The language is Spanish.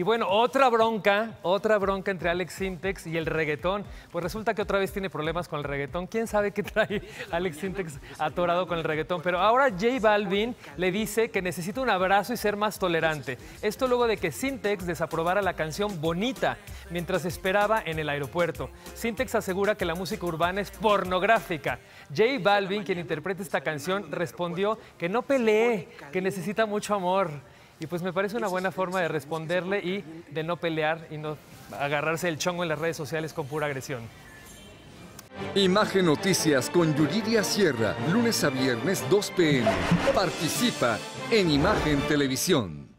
Y bueno, otra bronca, otra bronca entre Alex Sintex y el reggaetón. Pues resulta que otra vez tiene problemas con el reggaetón. ¿Quién sabe qué trae Alex Sintex atorado con el reggaetón? Pero ahora J Balvin le dice que necesita un abrazo y ser más tolerante. Esto luego de que Sintex desaprobara la canción Bonita mientras esperaba en el aeropuerto. Sintex asegura que la música urbana es pornográfica. J Balvin, quien interpreta esta canción, respondió que no pelee, que necesita mucho amor. Y pues me parece una buena forma de responderle y de no pelear y no agarrarse el chongo en las redes sociales con pura agresión. Imagen Noticias con Yuridia Sierra, lunes a viernes 2 pm. Participa en Imagen Televisión.